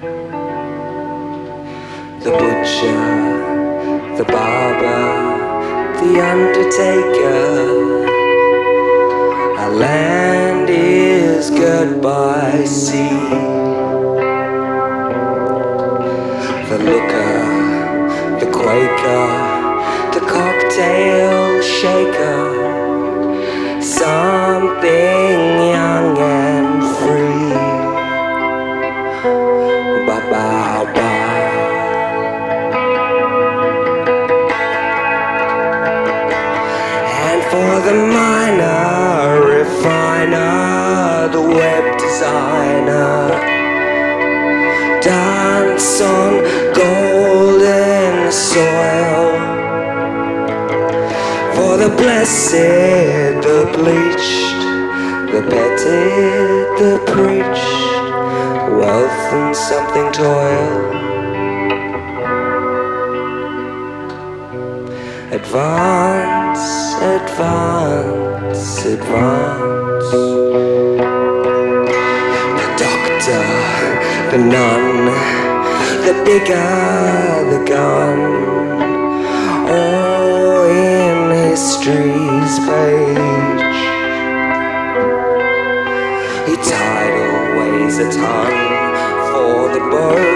The butcher, the barber, the undertaker. Our land is good by sea. The looker, the quaker, the cocktail shaker. Something petted, the preached, wealth and something toil. Advance, advance, advance. The doctor, the nun, the bigger the gun. A ton for the boats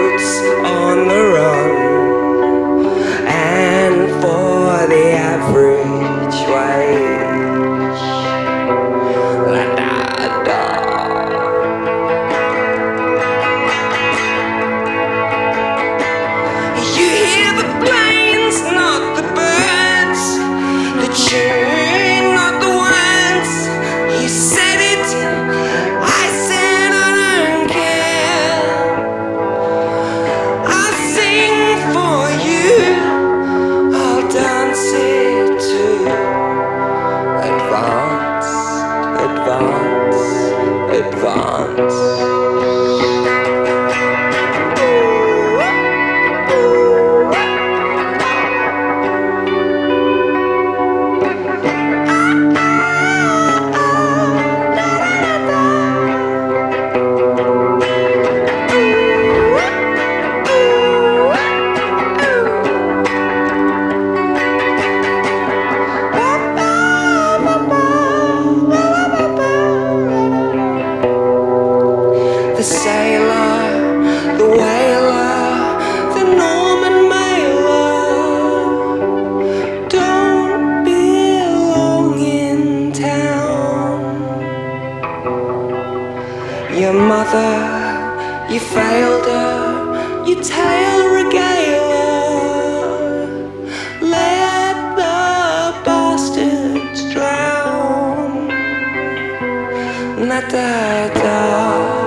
the sailor, the whaler, the Norman mailer don't belong in town. Your mother, you failed her, your tail regale. Let the bastards drown. Na da da.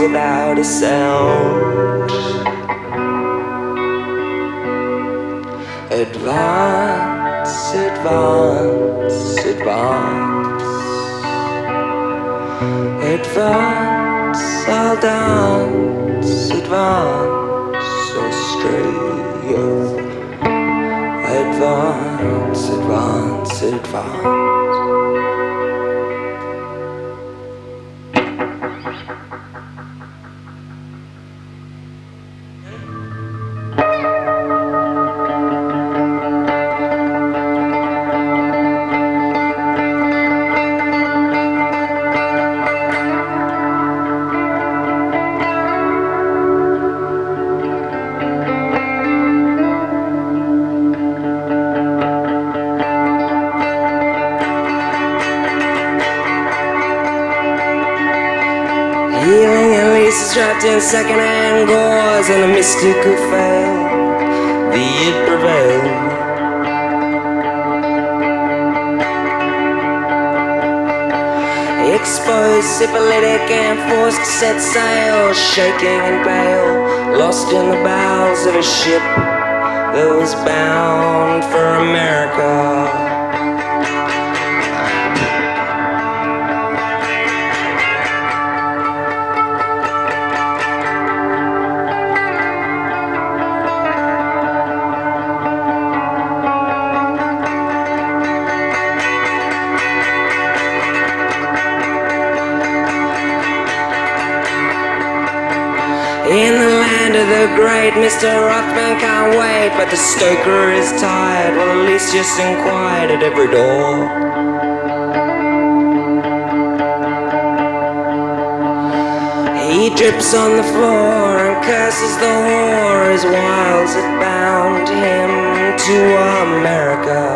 Without a sound. Advance, advance, advance. Advance, I'll dance, advance, Australia. Advance, advance, advance. Trapped in second-hand gauze and a mystical fail. The it prevailed. Exposed, syphilitic, and forced to set sail, shaking and pale, lost in the bowels of a ship that was bound for America. In the land of the great, Mr. Rothman can't wait, but the stoker is tired. Well, at least just inquired at every door. He drips on the floor and curses the whore as wiles had bound him to America.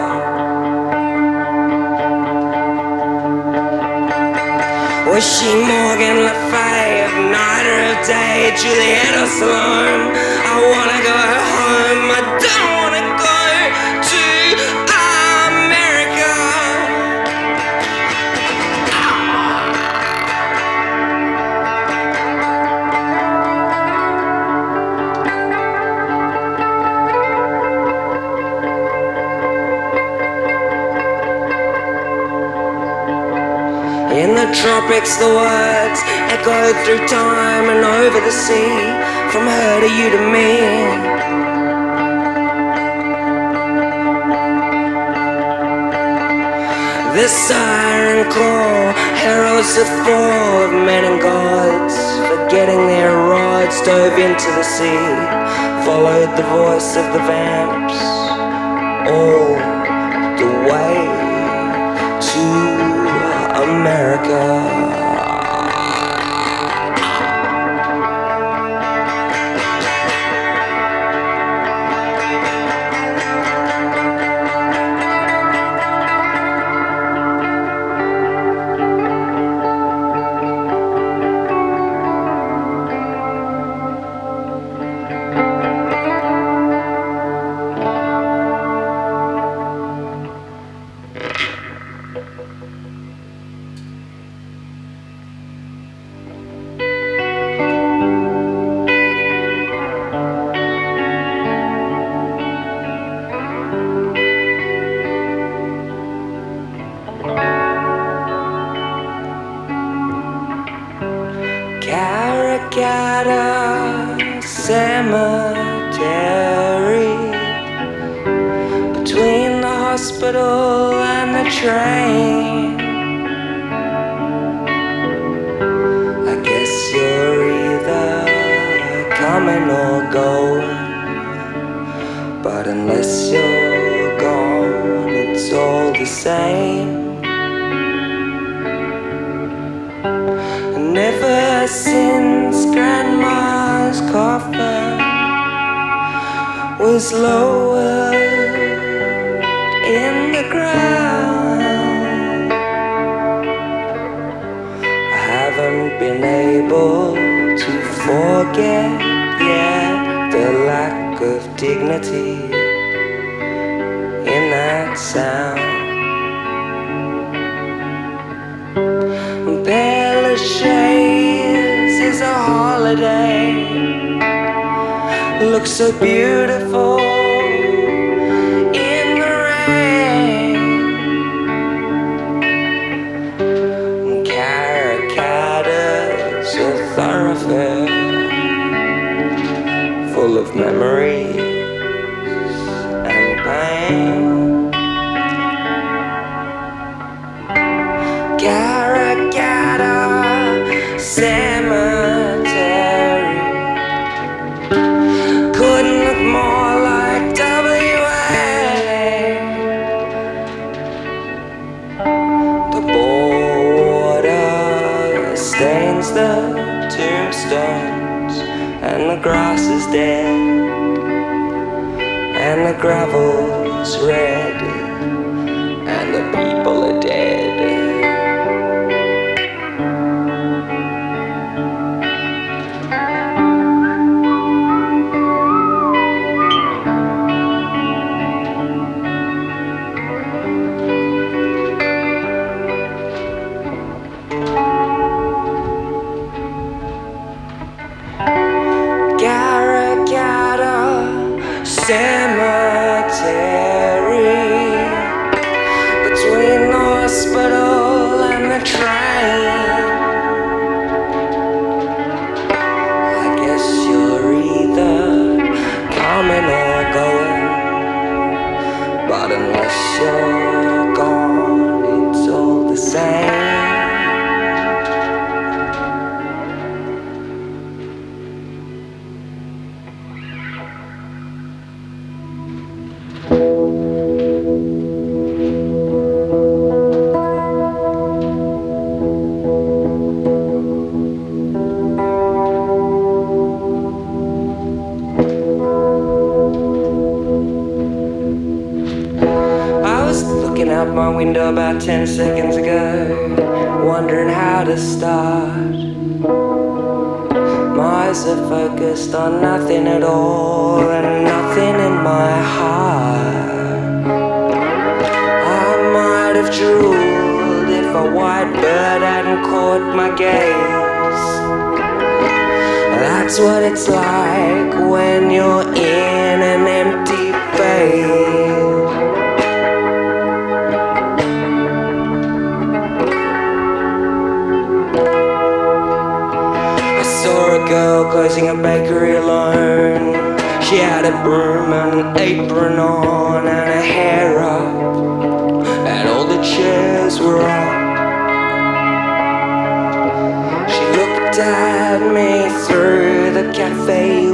Was she Morgan Le Fay of night or of day? Juliet or Salome? I wanna go home. I don't wanna go the tropics, the words echo through time and over the sea, from her to you to me. This siren call heralds the fall of men and gods, forgetting their rods, dove into the sea, followed the voice of the vamps, all the way to America. Karrakatta Cemetery between the hospital and the train. I guess you're either coming or going, but unless you're gone, it's all the same. Ever since Grandma's coffin was lowered in the ground, I haven't been able to forget yet the lack of dignity in that sound. Holiday. Looks so beautiful and the grass is dead, and the gravel's red, and the people all looking out my window about 10 seconds ago, wondering how to start. My eyes are focused on nothing at all and nothing in my heart. I might have drooled if a white bird hadn't caught my gaze. That's what it's like when you're in A and an apron on and her hair up, and all the chairs were up. She looked at me through the cafe